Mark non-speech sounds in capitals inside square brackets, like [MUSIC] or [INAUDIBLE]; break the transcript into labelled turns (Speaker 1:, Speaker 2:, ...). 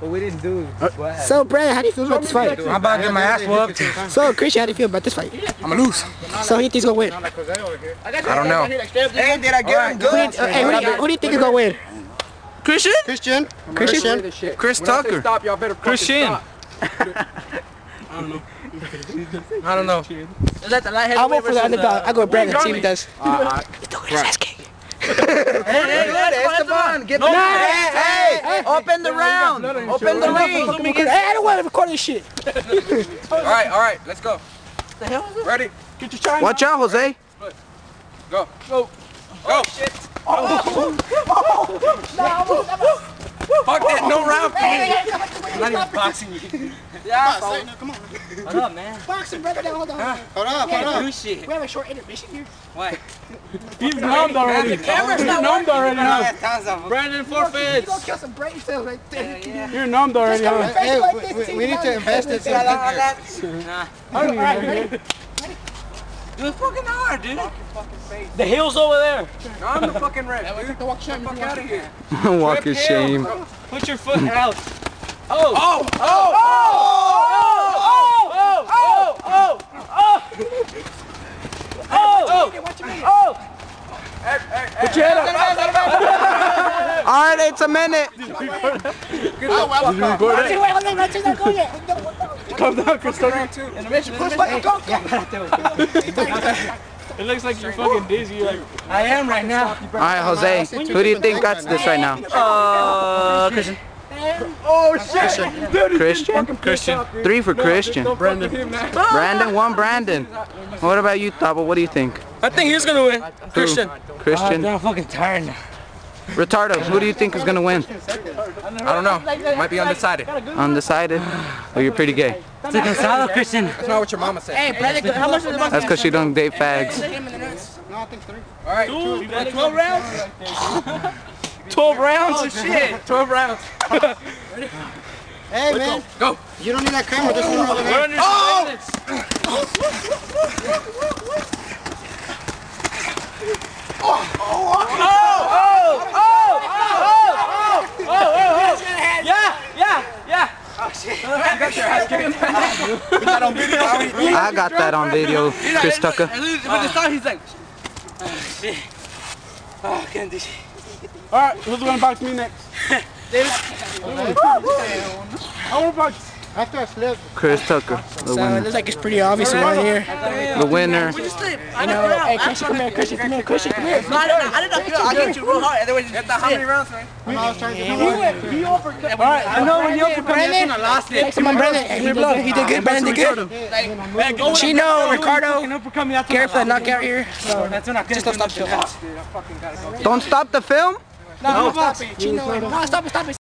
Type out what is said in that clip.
Speaker 1: But we didn't do what
Speaker 2: So, Brandon, how do you feel about this fight?
Speaker 1: I'm about to get my ass whooped.
Speaker 2: So, Christian, how do you feel about this fight?
Speaker 1: I'm gonna lose.
Speaker 2: So, who do you think's gonna win?
Speaker 1: I don't know. Hey, did I get him
Speaker 2: Who uh, hey, who do you, who do you think is gonna win?
Speaker 3: Christian?
Speaker 2: Christian? Christian?
Speaker 3: Chris Tucker.
Speaker 1: Stop, y'all better
Speaker 3: Christian.
Speaker 1: I don't know.
Speaker 3: Is that the light
Speaker 2: I'll vote for the underdog. I'll go with Brandon, see if he does.
Speaker 1: Uh,
Speaker 3: Hey, hey,
Speaker 1: Esteban, get the
Speaker 3: Hey, hey, open the round. Open the ring.
Speaker 2: Hey, I don't want to record this shit.
Speaker 1: All right, all right, let's go. The hell is it? Ready? Get your china.
Speaker 3: Watch out, Jose.
Speaker 1: Go. Go. Go. shit. Fuck that, no round for me. I'm not even boxing you. Yeah, bro.
Speaker 3: What up, man?
Speaker 2: Boxing, brother, now, hold on.
Speaker 1: Hold up, hold up.
Speaker 3: Do shit.
Speaker 2: We have a short intermission here.
Speaker 3: What? [LAUGHS]
Speaker 4: He's numbed already.
Speaker 1: The camera's
Speaker 4: You're
Speaker 1: not
Speaker 4: numbed already, huh?
Speaker 3: Brandon
Speaker 2: You
Speaker 3: forfeits.
Speaker 2: gonna kill some brain cells right there.
Speaker 4: You're numbed already, huh?
Speaker 2: Hey, we,
Speaker 1: We need to invest in something.
Speaker 3: Nah.
Speaker 2: All right, ready?
Speaker 3: It was fucking hard, dude.
Speaker 4: The hill's over there.
Speaker 1: No, I'm the fucking ref, dude. Get the fuck out of here. [LAUGHS]
Speaker 3: Walk of shame.
Speaker 4: Put your foot out.
Speaker 1: Oh, oh, oh, Oh! Oh! Oh! Oh! Oh! Oh!
Speaker 4: Put your head up.
Speaker 3: All right, it's a minute.
Speaker 2: Not go yet.
Speaker 4: Calm down, Chris Tucker.
Speaker 2: Push button, go.
Speaker 4: It looks like you're fucking dizzy. Like,
Speaker 1: I am right now.
Speaker 3: All right, Jose. Who do you think got this right now? Uh, Christian.
Speaker 4: Oh shit. Dude,
Speaker 3: Christian?
Speaker 4: Christian.
Speaker 3: Three for Christian.
Speaker 4: Brandon.
Speaker 3: Brandon, one Brandon. What about you, Thabo? What do you think?
Speaker 4: I think he's gonna win.
Speaker 3: Christian. Christian.
Speaker 4: I'm fucking tired now.
Speaker 3: Retardo, who do you think is gonna win?
Speaker 1: I don't know. Might be undecided.
Speaker 3: Undecided? Oh, you're pretty gay.
Speaker 4: Cansado, Christian.
Speaker 1: That's not what your mama said.
Speaker 2: Hey, Brandon, how much is the box?
Speaker 3: That's because she don't date fags.
Speaker 1: All right.
Speaker 4: Two, 12 rounds? 12 rounds?
Speaker 1: Oh shit. 12 rounds. [LAUGHS]
Speaker 2: Hey, man.
Speaker 1: Go.
Speaker 2: You don't need that camera. There's one over there.
Speaker 4: We're oh! under
Speaker 1: oh! oh!
Speaker 4: Yeah, yeah, yeah.
Speaker 1: You got your ass kicked. Put that on video. [LAUGHS]
Speaker 3: I got that on video, Chris Tucker.
Speaker 4: But the song, he's like, oh, shit. Oh, I can't do shit. [LAUGHS] All right, who's gonna box me next? [LAUGHS] David. I want to box.
Speaker 2: After I slip.
Speaker 3: Chris Tucker, the
Speaker 2: So it
Speaker 3: winner.
Speaker 2: looks like it's pretty obvious right here.
Speaker 3: The winner.
Speaker 2: You know, hey, Christian, come here, Christian, come here, Christian, come here.
Speaker 3: No, I didn't, I didn't feel. I hit you real hard. Otherwise,
Speaker 1: Get how many rounds, man?
Speaker 2: I was trying to
Speaker 4: All right, I know when you open
Speaker 2: Brandon,
Speaker 4: I lost it.
Speaker 2: come on, Brandon. He did good. He did good. Brandon did good. Chino, Ricardo, Garrett for the knockout here. So
Speaker 4: That's when I
Speaker 2: just don't stop the film.
Speaker 3: Don't stop the film.
Speaker 2: No, stop it. Chino, no, stop it, stop it.